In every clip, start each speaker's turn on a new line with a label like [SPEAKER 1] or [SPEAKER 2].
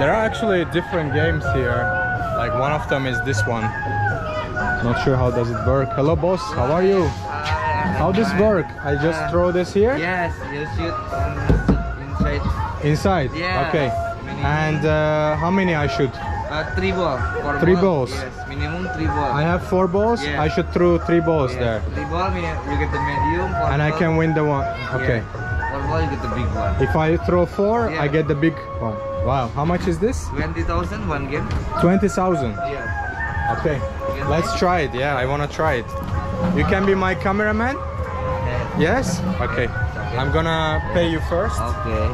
[SPEAKER 1] There are actually different games here. Like one of them is this one. Not sure how does it work. Hello boss, how are you? How does it work? I just throw this here?
[SPEAKER 2] Yes, you shoot inside.
[SPEAKER 1] Inside?
[SPEAKER 2] Yeah.
[SPEAKER 1] Okay. And uh, how many I should?
[SPEAKER 2] Uh, three ball. Four
[SPEAKER 1] Three
[SPEAKER 2] ball.
[SPEAKER 1] balls?
[SPEAKER 2] Yes, minimum three ball.
[SPEAKER 1] I have four balls.
[SPEAKER 2] Yeah.
[SPEAKER 1] I should throw three balls
[SPEAKER 2] Yes,
[SPEAKER 1] there.
[SPEAKER 2] Three ball, meaning you get the medium.
[SPEAKER 1] And I can win the one. Okay.
[SPEAKER 2] Yeah. Four ball, you get the big one.
[SPEAKER 1] If I throw four, I get the big one. Wow. How much is this?
[SPEAKER 2] Twenty thousand one game.
[SPEAKER 1] 20,000.
[SPEAKER 2] Yeah.
[SPEAKER 1] Okay. Let's try it. Yeah, I want to try it. You can be my cameraman? Yes? Okay. I'm gonna pay you first.
[SPEAKER 2] Okay.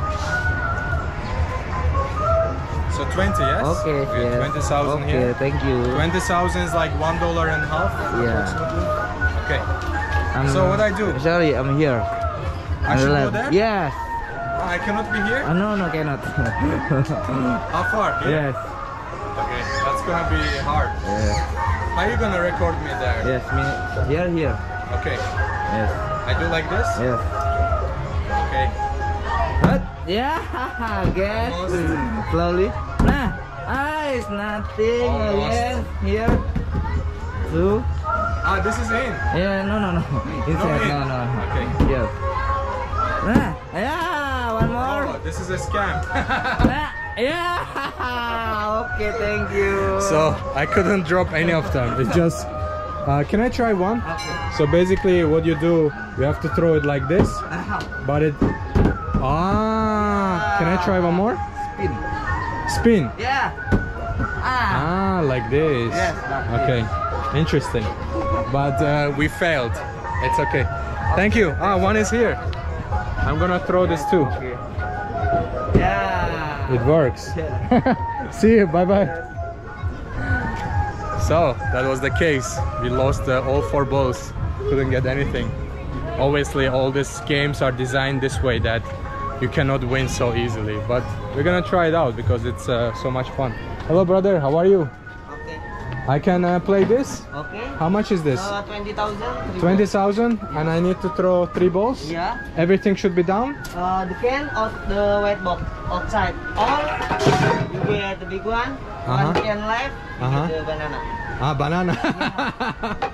[SPEAKER 1] So 20, yes?
[SPEAKER 2] Okay. Yes.
[SPEAKER 1] 20,000
[SPEAKER 2] okay,
[SPEAKER 1] here.
[SPEAKER 2] thank you.
[SPEAKER 1] 20,000 is like one dollar and a half.
[SPEAKER 2] Yeah.
[SPEAKER 1] Okay.
[SPEAKER 2] I'm,
[SPEAKER 1] So what I do?
[SPEAKER 2] Sorry, I'm here.
[SPEAKER 1] I should go there?
[SPEAKER 2] Yes.
[SPEAKER 1] I cannot be here?
[SPEAKER 2] Uh, no, no, cannot.
[SPEAKER 1] How far? Here?
[SPEAKER 2] yes.
[SPEAKER 1] Okay, that's gonna be hard.
[SPEAKER 2] Yes.
[SPEAKER 1] How you gonna record me there?
[SPEAKER 2] Yes, me. Here, here.
[SPEAKER 1] Okay.
[SPEAKER 2] Yes.
[SPEAKER 1] I do like this?
[SPEAKER 2] Yes.
[SPEAKER 1] Okay.
[SPEAKER 2] What? Yeah, guess.
[SPEAKER 1] Almost.
[SPEAKER 2] Slowly. Nah. Ah, it's nothing.
[SPEAKER 1] Almost.
[SPEAKER 2] Again. Here. Two.
[SPEAKER 1] Ah, this is in.
[SPEAKER 2] Yeah, no, no, no. Inside.
[SPEAKER 1] in.
[SPEAKER 2] No, no.
[SPEAKER 1] Okay.
[SPEAKER 2] Yes. Nah. Yeah. One more.
[SPEAKER 1] This is a scam.
[SPEAKER 2] Yeah. Okay, thank you.
[SPEAKER 1] so I couldn't drop any of them. It's just. Uh, can I try one?
[SPEAKER 2] Okay.
[SPEAKER 1] So basically, what you do, you have to throw it like this, but it. Ah, can I try one more?
[SPEAKER 2] Spin.
[SPEAKER 1] Spin.
[SPEAKER 2] Yeah. Ah.
[SPEAKER 1] Ah, like this.
[SPEAKER 2] Yes, like
[SPEAKER 1] Okay, interesting. But uh, we failed. It's okay. Thank you. Ah, one is here. I'm gonna throw this too.
[SPEAKER 2] Okay. Yeah.
[SPEAKER 1] It works. See you. Bye bye. So that was the case. We lost uh, all four balls. Couldn't get anything. Obviously, all these games are designed this way that you cannot win so easily. But we're gonna try it out because it's uh, so much fun. Hello, brother. How are you? I can uh, play this.
[SPEAKER 2] Okay.
[SPEAKER 1] How much is this?
[SPEAKER 2] Uh, 20,000.
[SPEAKER 1] 20,000 and I need to throw three balls?
[SPEAKER 2] Yeah.
[SPEAKER 1] Everything should be down?
[SPEAKER 2] Uh, the can or the white box outside. All you get the big one.
[SPEAKER 1] Uh-huh.
[SPEAKER 2] One can left.
[SPEAKER 1] Uh-huh.
[SPEAKER 2] get the banana.
[SPEAKER 1] Ah, banana.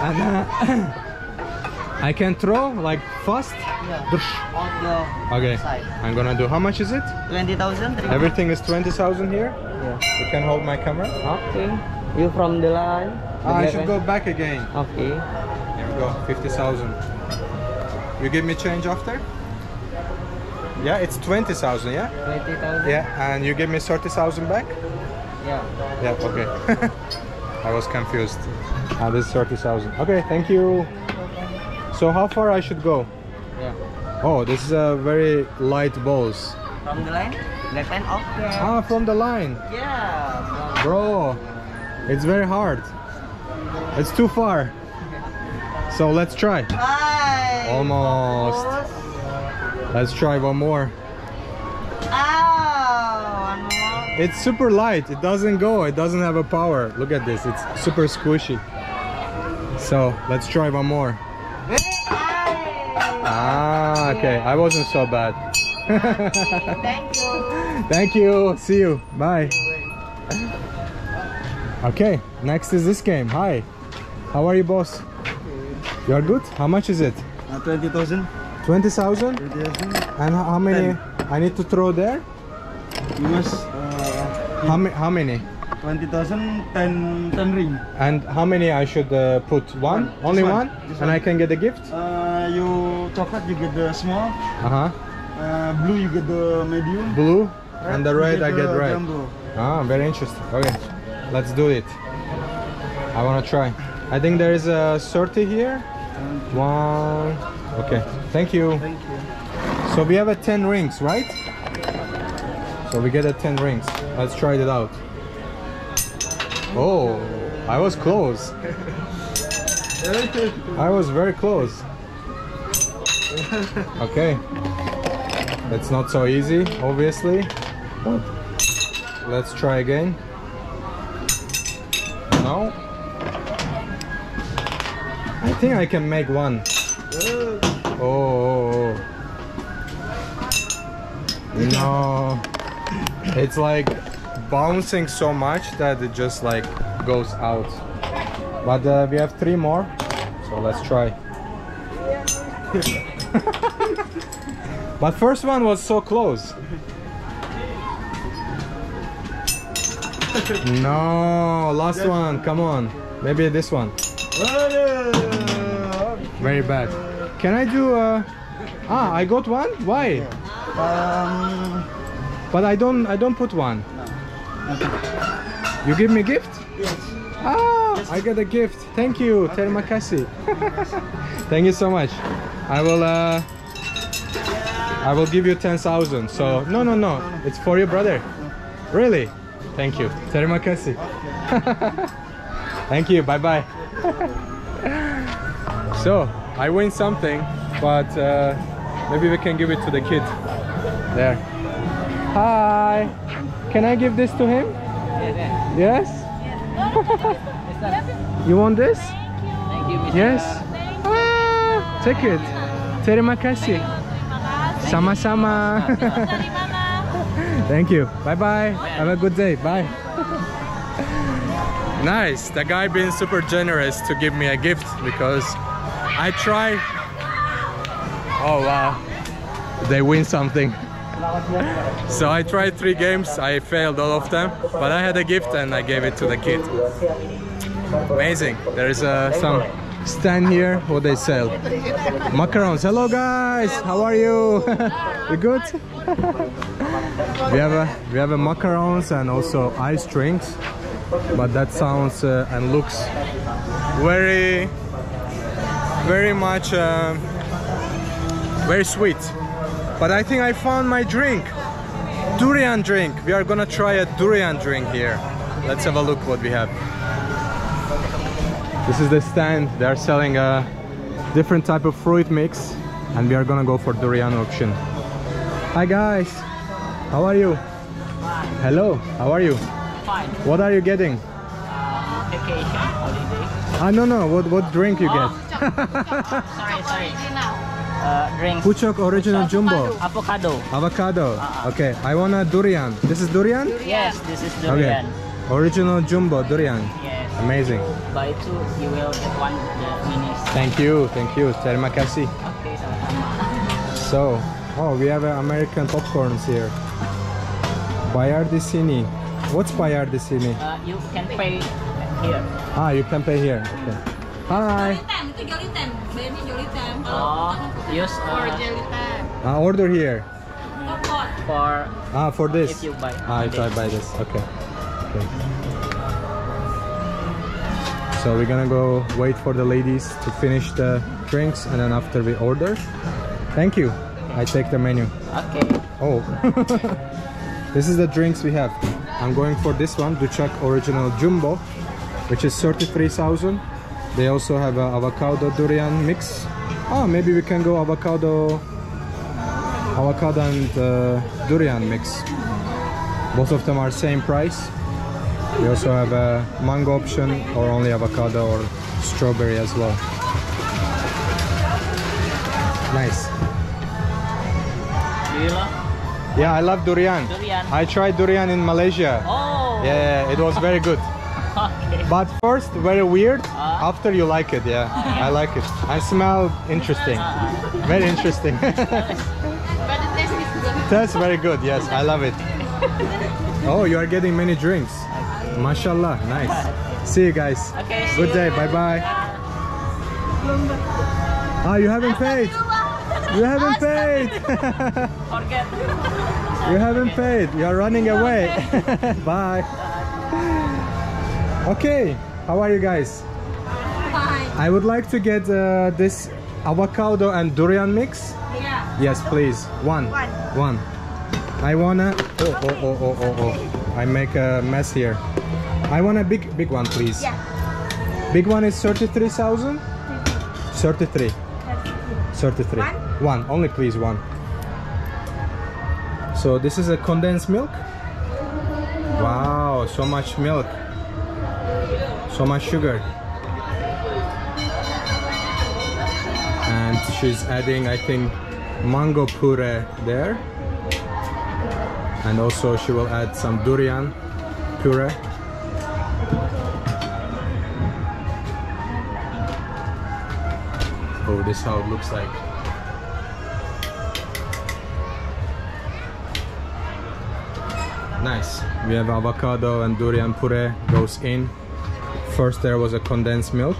[SPEAKER 1] and uh, I can throw like fast?
[SPEAKER 2] Yeah. On the
[SPEAKER 1] Okay,
[SPEAKER 2] side.
[SPEAKER 1] I'm gonna do. How much is it?
[SPEAKER 2] 20,000.
[SPEAKER 1] Everything is 20,000 here?
[SPEAKER 2] Yeah.
[SPEAKER 1] You can hold my camera?
[SPEAKER 2] Okay. You from the line?
[SPEAKER 1] Ah, I should go back again.
[SPEAKER 2] Okay.
[SPEAKER 1] Here we go, 50,000. You give me change after? Yeah, it's 20,000, yeah?
[SPEAKER 2] 20,000?
[SPEAKER 1] Yeah, and you give me 30,000 back?
[SPEAKER 2] Yeah.
[SPEAKER 1] Yeah, okay. I was confused. Ah, this is 30,000. Okay, thank you. So how far I should go?
[SPEAKER 2] Yeah.
[SPEAKER 1] Oh, this is a very light balls.
[SPEAKER 2] From the line? Left hand okay.
[SPEAKER 1] Ah, from the line.
[SPEAKER 2] Yeah.
[SPEAKER 1] Bro, it's very hard. It's too far. So let's try.
[SPEAKER 2] Hi.
[SPEAKER 1] Almost. Let's try one more.
[SPEAKER 2] Ah, one more.
[SPEAKER 1] It's super light. It doesn't go. It doesn't have a power. Look at this. It's super squishy. So let's try one more. Ah, okay. I wasn't so bad.
[SPEAKER 2] Thank you.
[SPEAKER 1] Thank you. See you. Bye. Okay, next is this game. Hi. How are you, boss? You are good? How much is it?
[SPEAKER 3] Uh, 20,000.
[SPEAKER 1] 20,000?
[SPEAKER 3] 20,000.
[SPEAKER 1] And how many? I need to throw there?
[SPEAKER 3] You must uh,
[SPEAKER 1] How, ma- how many?
[SPEAKER 3] 20,000, 10, 10 ring.
[SPEAKER 1] And how many I should uh, put? One?
[SPEAKER 3] One.
[SPEAKER 1] Only one?
[SPEAKER 3] one.
[SPEAKER 1] And
[SPEAKER 3] one.
[SPEAKER 1] I can get a gift?
[SPEAKER 3] Uh, you chocolate, you get the small.
[SPEAKER 1] Uh-huh.
[SPEAKER 3] Uh, blue, you get the medium.
[SPEAKER 1] Blue? And the red, I get red.
[SPEAKER 3] Jumbo.
[SPEAKER 1] Ah, very interesting. Okay, let's do it. I wanna try. I think there is a 30 here. One. Okay, thank you.
[SPEAKER 3] Thank you.
[SPEAKER 1] So we have a 10 rings, right? So we get a 10 rings. Let's try it out. Oh, I was close. I was very close. Okay. It's not so easy, obviously. But let's try again. No. I think I can make one. Oh, oh, oh. No. It's like bouncing so much that it just like goes out. But uh, we have three more, so let's try. but first one was so close. No, last one. Come on. Maybe this one. Very bad. Can I do uh Ah, I got one? Why?
[SPEAKER 3] Um,
[SPEAKER 1] But I don't I don't put one. You give me gift?
[SPEAKER 3] yes.
[SPEAKER 1] Ah, I got a gift. Thank you. Terima kasih. Thank you so much. I will uh I will give you 10,000. So no no no. It's for your brother. Really? Thank you. Terima kasih. Thank you. Bye bye. so, I win something, but uh, maybe we can give it to the kid. There. Hi. Can I give this to him? Yes? you want this?
[SPEAKER 4] Thank you, Mr.
[SPEAKER 1] Yes. Ah, take it. Terima kasih. Sama-sama. Thank you. Bye bye. Have a good day. Bye. nice. The guy being super generous to give me a gift because I try. Oh wow. They win something. So I tried three games. I failed all of them, but I had a gift and I gave it to the kid. Amazing. There is uh, some stand here. What they sell? Macarons. Hello guys. How are you? you good? We have a we have a macarons and also ice drinks. But that sounds uh, and looks very very much uh, very sweet. But I think I found my drink. Durian drink. We are gonna try a durian drink here. Let's have a look what we have. This is the stand. They are selling a different type of fruit mix and we are gonna go for durian option. Hi guys. How are you? Hello. How are you?
[SPEAKER 4] Fine.
[SPEAKER 1] What are you getting?
[SPEAKER 4] Uh, vacation, holiday.
[SPEAKER 1] Ah no no. What what drink you get?
[SPEAKER 4] Sorry, sorry. Uh, drink.
[SPEAKER 1] Puchok original jumbo.
[SPEAKER 4] Avocado.
[SPEAKER 1] Avocado. Okay. I want a durian. This is durian?
[SPEAKER 4] Yes, this is durian.
[SPEAKER 1] Okay.
[SPEAKER 4] durian.
[SPEAKER 1] Original jumbo durian.
[SPEAKER 4] Yes.
[SPEAKER 1] Amazing.
[SPEAKER 4] Buy two, you will get one the minis.
[SPEAKER 1] Thank you. Thank you. Terima kasih.
[SPEAKER 4] Okay, sama-sama.
[SPEAKER 1] So, oh, we have uh, American popcorns here. Bayardisini. What's Bayardisini?
[SPEAKER 4] Uh, you can pay here.
[SPEAKER 1] Ah, you can pay here. Okay. Hi.
[SPEAKER 5] Tem, itu Jolly Tem. Bayarnya Jolly Tem.
[SPEAKER 4] Oh, use uh.
[SPEAKER 1] Ah, order here.
[SPEAKER 4] For
[SPEAKER 1] Ah, for this.
[SPEAKER 4] If you buy
[SPEAKER 1] Ah, if I buy this. Okay. Okay. So we're gonna go wait for the ladies to finish the drinks and then after we order. Thank you. I take the menu.
[SPEAKER 4] okay.
[SPEAKER 1] Oh. this is the drinks we have. I'm going for this one, Duchak Original Jumbo, which is 33,000. They also have a avocado durian mix. Oh, maybe we can go avocado, avocado and uh, durian mix. Both of them are same price. We also have a mango option or only avocado or strawberry as well. Nice. Yeah, I love durian.
[SPEAKER 4] durian?
[SPEAKER 1] I tried durian in Malaysia.
[SPEAKER 4] Oh.
[SPEAKER 1] Yeah, it was very good.
[SPEAKER 4] Okay.
[SPEAKER 1] But first, very weird.
[SPEAKER 4] Ah.
[SPEAKER 1] After you like it, yeah, I like it. I smell interesting, very interesting.
[SPEAKER 5] But the taste is good.
[SPEAKER 1] That's very good. Yes, I love it. Oh, you are getting many drinks. Mashallah, nice. See you guys.
[SPEAKER 4] Okay,
[SPEAKER 1] Good day. Bye bye. Ah, you haven't paid. You haven't paid.
[SPEAKER 4] Forget.
[SPEAKER 1] You haven't paid. You are running away. Bye. Okay. How are you guys?
[SPEAKER 5] Fine.
[SPEAKER 1] I would like to get uh, this avocado and durian mix.
[SPEAKER 5] Yeah.
[SPEAKER 1] Yes, please. One.
[SPEAKER 5] One.
[SPEAKER 1] One. I wanna. Oh, oh, oh, oh, oh, oh. I make a mess here. I want a big, big one, please.
[SPEAKER 5] Yeah.
[SPEAKER 1] Big one is thirty-three thousand. Thirty-three. Thirty-three.
[SPEAKER 5] One?
[SPEAKER 1] One. Only, please, one. So this is a condensed milk. Wow, so much milk. So much sugar. And she's adding, I think, mango puree there. And also she will add some durian puree. Oh, this is how it looks like. Nice. We have avocado and durian puree goes in. First there was a condensed milk.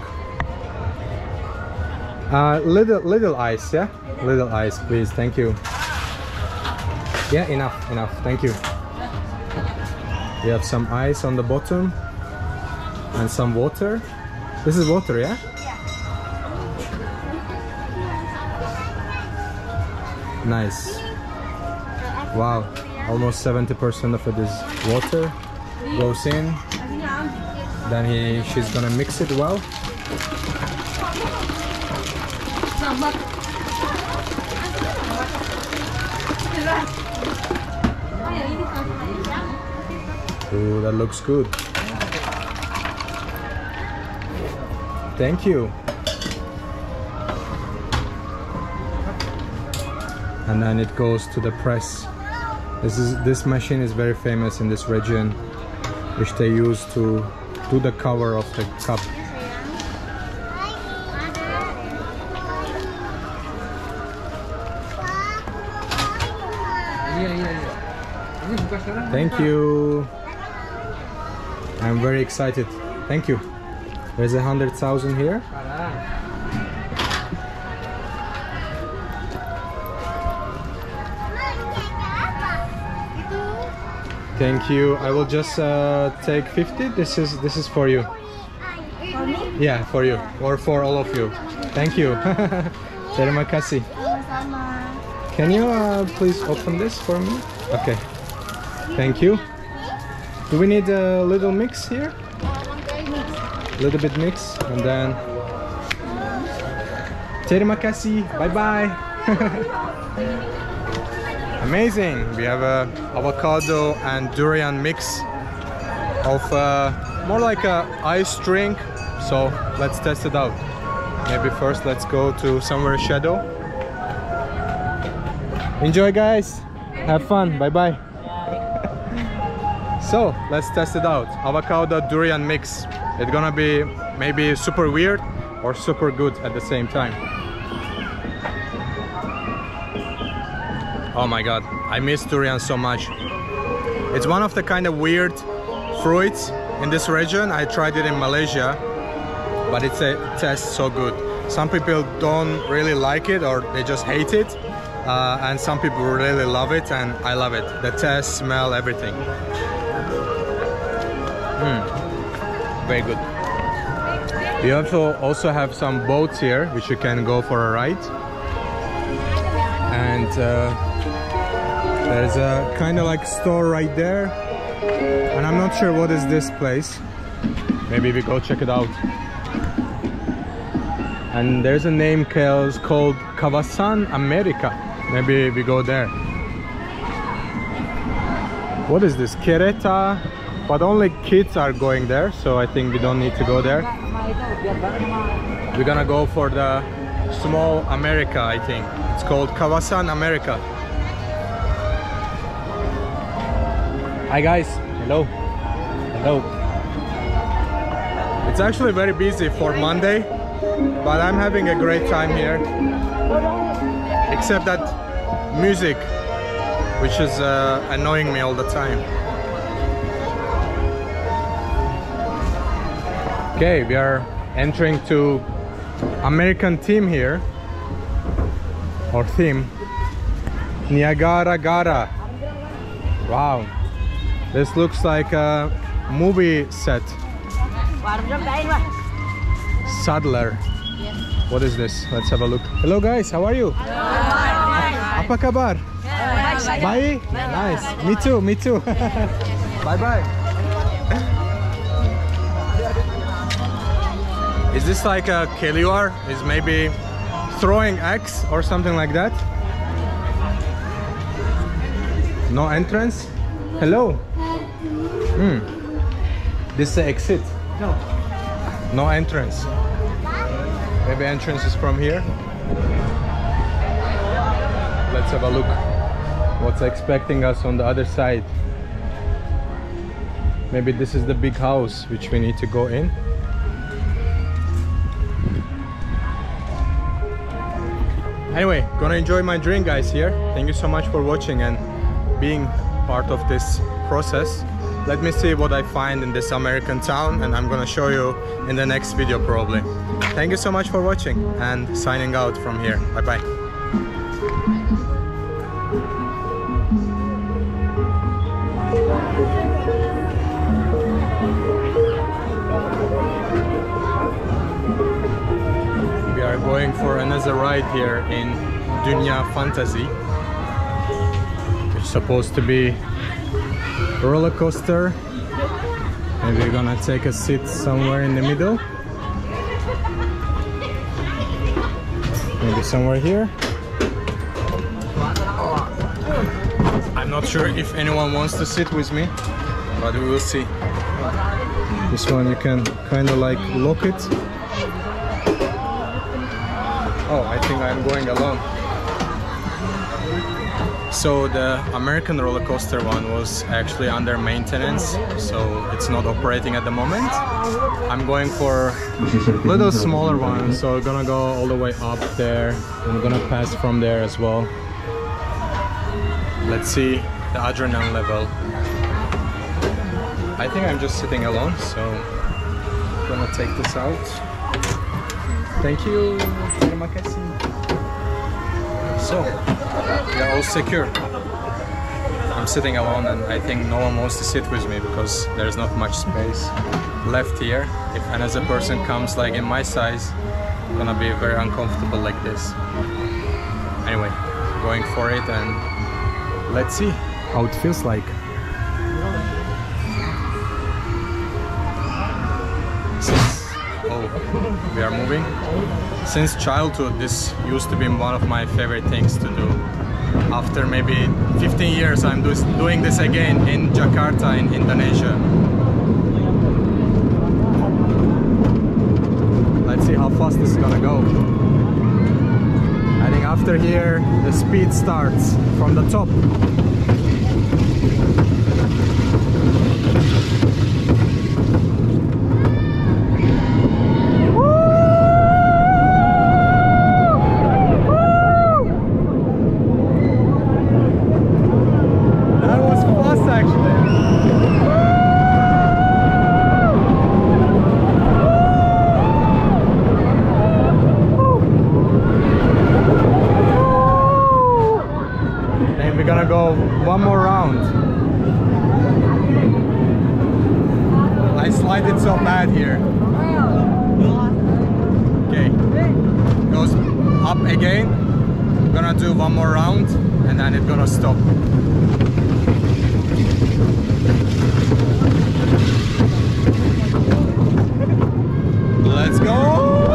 [SPEAKER 1] Uh, little little ice, yeah? Little ice, please. Thank you. Yeah, enough, enough. Thank you. We have some ice on the bottom and some water. This is water, yeah? Nice. Wow, almost 70% of it is water. Goes in. Then he, she's gonna mix it well. Ooh, that looks good. Thank you. And then it goes to the press. This is this machine is very famous in this region, which they use to do the cover of the cup. Thank you. I'm very excited. Thank you. There's a hundred thousand here. Thank you. I will just uh, take 50. This is this is for you.
[SPEAKER 5] For me?
[SPEAKER 1] Yeah, for you or for all of you. Thank you. Terima kasih. Can you uh, please open this for me? Okay. Thank you. Do we need a little mix here? A little bit mix and then Terima kasih. Bye bye. Amazing. We have a avocado and durian mix of uh, more like a ice drink. So let's test it out. Maybe first let's go to somewhere shadow. Enjoy guys. Have fun. Bye bye. So let's test it out. Avocado durian mix. It's gonna be maybe super weird or super good at the same time. Oh my god, I miss durian so much. It's one of the kind of weird fruits in this region. I tried it in Malaysia, but it's a, it tastes so good. Some people don't really like it or they just hate it. Uh, and some people really love it and I love it. The taste, smell, everything. Mm. Very good. We also also have some boats here which you can go for a ride. And uh, there's a kind of like store right there. And I'm not sure what is this place. Maybe we go check it out. And there's a name called called Kawasan America. Maybe we go there. What is this? Kereta? But only kids are going there, so I think we don't need to go there. We're gonna go for the small America, I think. It's called Kawasan America. Hi guys. Hello. Hello. It's actually very busy for Monday, but I'm having a great time here. Except that music, which is uh, annoying me all the time. Okay, we are entering to American team here or theme Niagara Gara. Wow, this looks like a movie set. Sadler. What is this? Let's have a look. Hello guys, how are you? Apa kabar? Baik. Nice. Me too. Me too. bye bye. Is this like a keluar? Is maybe throwing eggs or something like that? No entrance? Hello? Hmm. This is the exit? No. No entrance. Maybe entrance is from here? Let's have a look. What's expecting us on the other side? maybe this is the big house which we need to go in anyway gonna enjoy my drink guys here thank you so much for watching and being part of this process let me see what I find in this American town and I'm gonna show you in the next video probably. Thank you so much for watching and signing out from here. Bye bye we are going for another ride here in Dunia Fantasi. Is supposed to be roller coaster. And we're gonna take a seat somewhere in the middle. Maybe somewhere here. I'm not sure if anyone wants to sit with me but we will see. This one you can kind of like lock it. Oh I think I'm going alone so the American roller coaster one was actually under maintenance, so it's not operating at the moment. I'm going for a little smaller one, so we're gonna go all the way up there. we're gonna pass from there as well. Let's see the adrenaline level. I think I'm just sitting alone, so I'm gonna take this out. Thank you. Terima kasih. So, we are all secure. I'm sitting alone and I think no one wants to sit with me because there's not much space left here. If another person comes like in my size, I'm gonna be very uncomfortable like this. Anyway, going for it and let's see how it feels like. We are moving. Since childhood, this used to be one of my favorite things to do. After maybe 15 years, I'm do doing this again in Jakarta, in Indonesia. Let's see how fast this is gonna go. I think after here, the speed starts from the top. That was fast actually. And we're gonna go one more round. I slide it so bad here. Okay. Goes up again. We're gonna do one more round and then it's gonna stop. Let's go!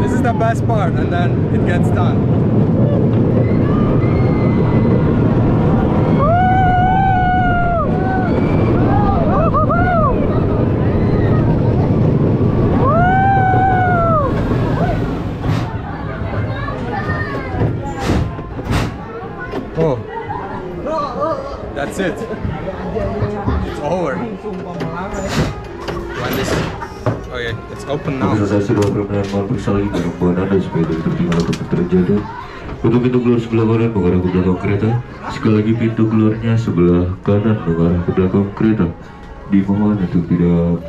[SPEAKER 1] This is the best part and then it gets done. It. It's over. When this, okay, it's open now.
[SPEAKER 6] Lagi tertinggal ataupun terjatuh. Untuk pintu keluar sebelah kanan mengarah ke belakang kereta. Sekali lagi pintu keluarnya sebelah kanan mengarah ke belakang kereta. Dimohon untuk tidak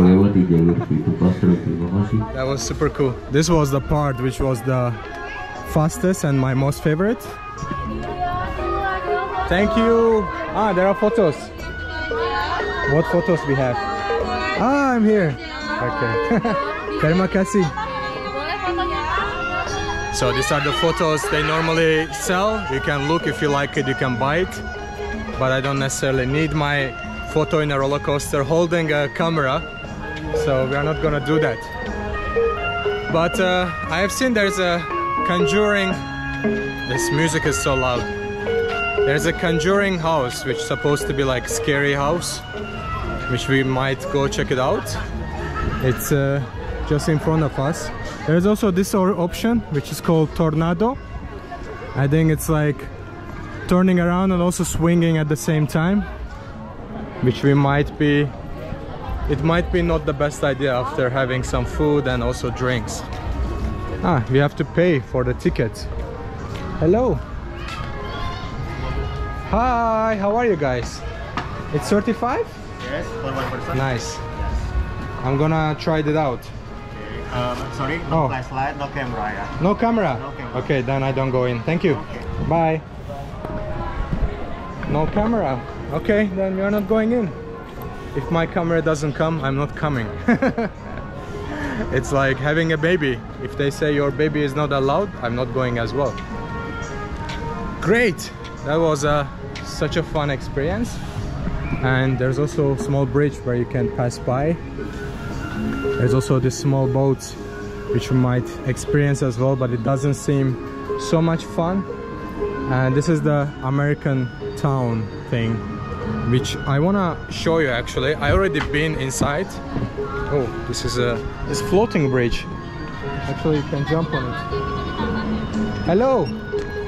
[SPEAKER 6] melewati jalur pintu pasar. Terima kasih.
[SPEAKER 1] That was super cool. This was the part which was the fastest and my most favorite. Thank you. Ah, there are photos. What photos we have? Ah, I'm here. Okay. Terima kasih. So these are the photos they normally sell. You can look if you like it, you can buy it. But I don't necessarily need my photo in a roller coaster holding a camera. So we are not gonna do that. But uh, I have seen there's a Conjuring. This music is so loud. There's a Conjuring house, which is supposed to be like scary house, which we might go check it out. It's uh, just in front of us. There's also this option, which is called Tornado. I think it's like turning around and also swinging at the same time which we might be it might be not the best idea after having some food and also drinks ah we have to pay for the ticket hello hi how are you guys? It's 35
[SPEAKER 3] Yes, for one person.
[SPEAKER 1] nice. I'm gonna try it out.
[SPEAKER 3] Um, sorry,
[SPEAKER 1] Oh.
[SPEAKER 3] no flashlight, no camera, yeah.
[SPEAKER 1] no camera?
[SPEAKER 3] No camera.
[SPEAKER 1] okay then i don't go in. Thank you. Okay. bye. No camera. Okay then you're not going in. If my camera doesn't come i'm not coming. It's like having a baby. If they say your baby is not allowed i'm not going as well. Great. That was uh, such a fun experience. And there's also a small bridge where you can pass by. There's also this small boat which you might experience as well but it doesn't seem so much fun. And this is the American town thing which I wanna show you actually. I already been inside. Oh this is a this floating bridge. Actually you can jump on it. Hello.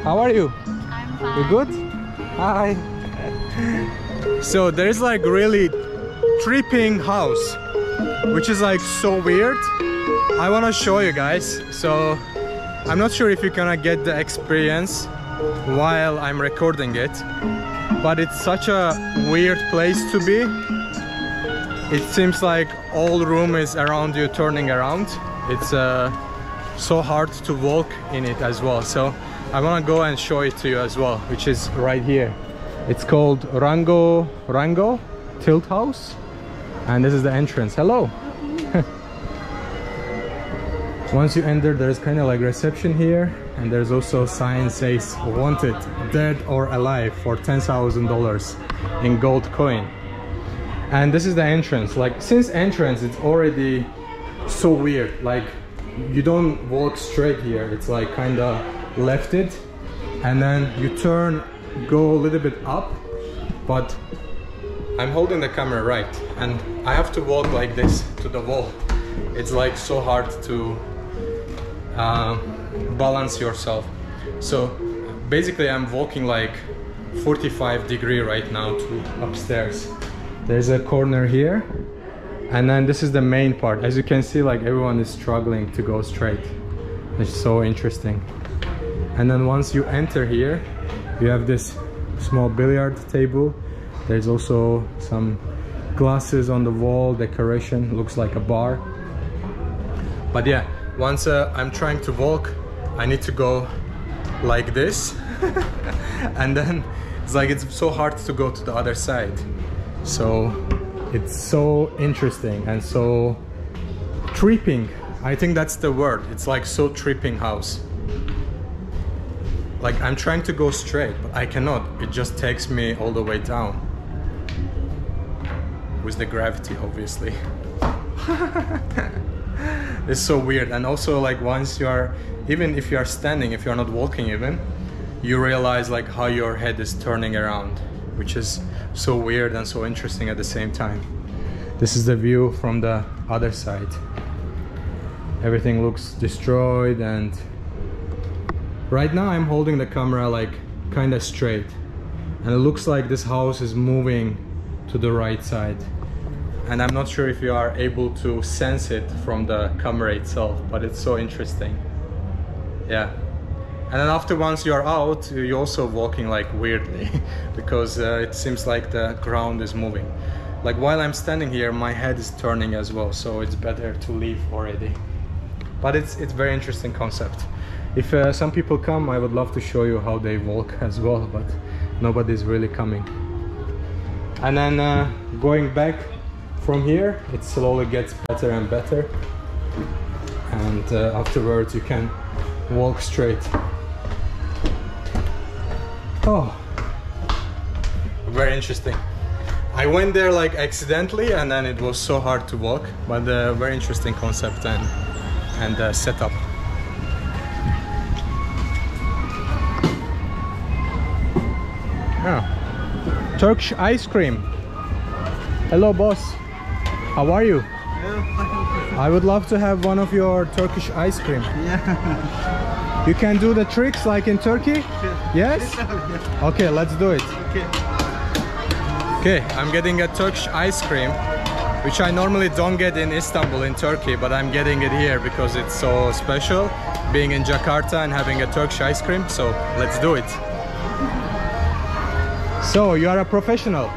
[SPEAKER 1] How are you?
[SPEAKER 5] I'm fine.
[SPEAKER 1] you good hi. So there's like really tripping house which is like so weird. I want to show you guys. So I'm not sure if you're gonna get the experience while I'm recording it but it's such a weird place to be. It seems like all room is around you turning around. It's uh, so hard to walk in it as well. So I want to go and show it to you as well which is right here. It's called Rango Rango Tilt House and this is the entrance. Hello. Once you enter there's kind of like reception here and there's also a sign says wanted dead or alive for ten thousand dollars in gold coin. And this is the entrance. Like since entrance it's already so weird. Like you don't walk straight here. It's like kind of lefted and then you turn go a little bit up but I'm holding the camera right and I have to walk like this to the wall. It's like so hard to uh, balance yourself. So basically I'm walking like 45 degree right now to upstairs. There's a corner here and then this is the main part. As you can see like everyone is struggling to go straight. It's so interesting and then once you enter here you have this small billiard table. There's also some glasses on the wall decoration looks like a bar. But yeah once uh, I'm trying to walk I need to go like this. And then it's like it's so hard to go to the other side. So it's so interesting and so tripping. I think that's the word. It's like so tripping house like I'm trying to go straight but I cannot. It just takes me all the way down. With the gravity obviously. It's so weird. And also like once you are even if you are standing if you are not walking even you realize like how your head is turning around which is so weird and so interesting at the same time. This is the view from the other side. Everything looks destroyed and right now I'm holding the camera like kind of straight. And it looks like this house is moving to the right side. And I'm not sure if you are able to sense it from the camera itself but it's so interesting. Yeah. And then after once you're out you're also walking like weirdly because uh, it seems like the ground is moving. Like while I'm standing here my head is turning as well so it's better to leave already. But it's it's very interesting concept if uh, some people come I would love to show you how they walk as well but nobody's really coming. And then uh, going back from here it slowly gets better and better. And uh, afterwards you can walk straight. Oh. Very interesting. I went there like accidentally and then it was so hard to walk but uh, very interesting concept and and uh, setup Turkish ice cream hello boss how are you I would love to have one of your Turkish ice cream
[SPEAKER 3] Yeah.
[SPEAKER 1] you can do the tricks like in Turkey Yes? Okay, let's do it.
[SPEAKER 3] Okay.
[SPEAKER 1] Okay, I'm getting a Turkish ice cream, which I normally don't get in Istanbul in Turkey, but I'm getting it here because it's so special being in Jakarta and having a Turkish ice cream. So let's do it. So you are a professional.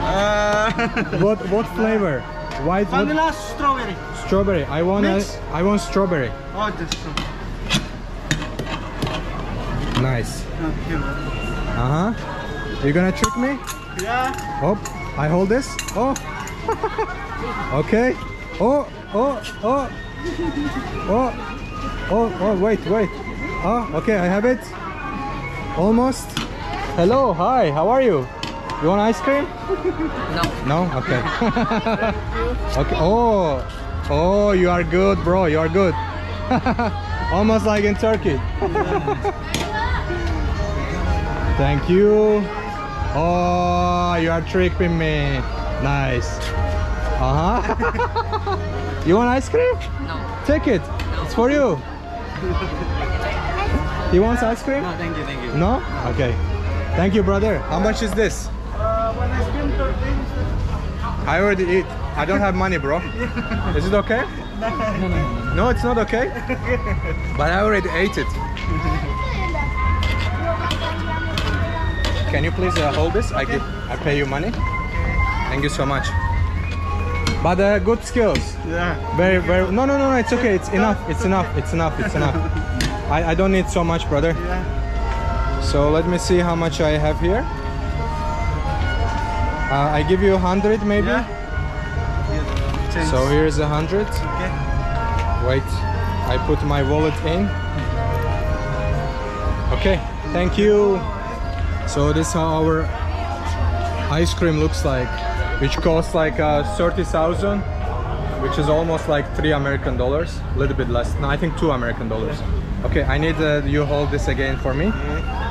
[SPEAKER 3] Uh,
[SPEAKER 1] What what flavor? White what-
[SPEAKER 3] vanilla strawberry.
[SPEAKER 1] strawberry. I want
[SPEAKER 3] Mix.
[SPEAKER 1] I want strawberry.
[SPEAKER 3] Oh, this one.
[SPEAKER 1] Nice. Uh huh. You gonna trick me?
[SPEAKER 3] Yeah.
[SPEAKER 1] Oh, I hold this. Oh. okay. Oh, oh, oh. Oh. Oh, oh, wait, wait. Oh, okay, I have it. Almost. Hello, hi, how are you? You want ice cream?
[SPEAKER 4] No.
[SPEAKER 1] No? Okay. okay. Oh. Oh, you are good, bro. You are good. Almost like in Turkey. Thank you. Oh, you are tricking me. Nice. Uh huh. you want ice cream?
[SPEAKER 4] No.
[SPEAKER 1] Take it. It's for you. He wants ice cream?
[SPEAKER 3] No, thank you, thank you.
[SPEAKER 1] No? Okay. Thank you, brother. How much is this?
[SPEAKER 3] Uh, one ice cream, 13.
[SPEAKER 1] I already eat. I don't have money, bro. Is it okay? No, it's not okay. But I already ate it. Can you please uh, hold this? I give. I pay you money. Thank you so much. But uh, good skills.
[SPEAKER 3] Yeah.
[SPEAKER 1] Very, very. No, no, no, no. It's okay. It's enough. It's enough. It's enough. It's enough. I, I don't need so much, brother.
[SPEAKER 3] Yeah.
[SPEAKER 1] So let me see how much I have here. Uh, I give you a hundred, maybe.
[SPEAKER 3] Yeah. Yeah.
[SPEAKER 1] So here's a hundred.
[SPEAKER 3] Okay.
[SPEAKER 1] Wait, I put my wallet in. Okay, thank you. So this is how our ice cream looks like, which costs like uh, 30,000, which is almost like three American dollars, a little bit less. No, I think two American dollars. Okay, I need uh, you hold this again for me.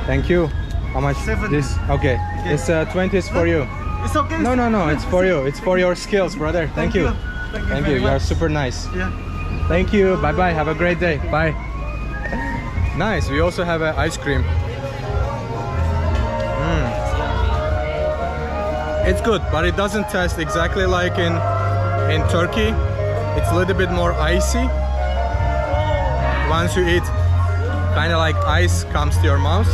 [SPEAKER 1] Thank you. How much?
[SPEAKER 3] Seven.
[SPEAKER 1] This? Okay, it's uh, 20 is for you.
[SPEAKER 3] It's okay.
[SPEAKER 1] No, no, no, it's for you. It's for your skills, brother. Thank, you.
[SPEAKER 3] Thank you.
[SPEAKER 1] Thank you. You are super nice.
[SPEAKER 3] Yeah.
[SPEAKER 1] Thank you. Bye bye. Have a great day. Bye. Nice. We also have an ice cream. Mm. It's good, but it doesn't taste exactly like in in Turkey. It's a little bit more icy. Once you eat, kind of like ice comes to your mouth.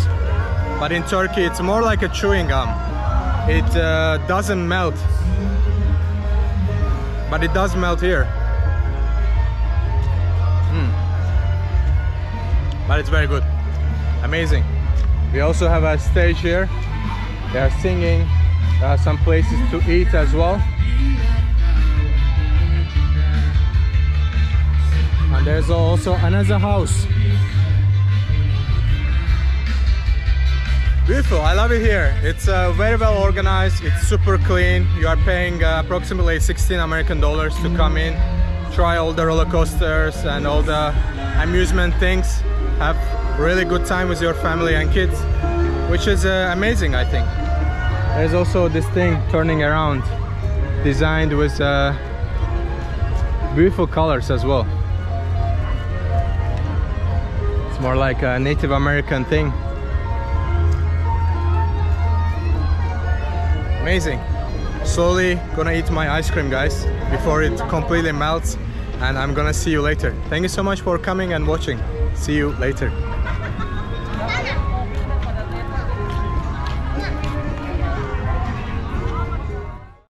[SPEAKER 1] But in Turkey, it's more like a chewing gum. It uh, doesn't melt, but it does melt here. but it's very good. Amazing. We also have a stage here. They are singing uh, some places to eat as well. And there's also another house beautiful i love it here. It's uh, very well organized it's super clean. You are paying uh, approximately 16 american dollars to come in try all the roller coasters and all the amusement things. Have really good time with your family and kids which is uh, amazing i think. There's also this thing turning around designed with uh, beautiful colors as well. It's more like a native american thing amazing. Slowly gonna eat my ice cream guys before it completely melts and i'm gonna see you later. Thank you so much for coming and watching. See you later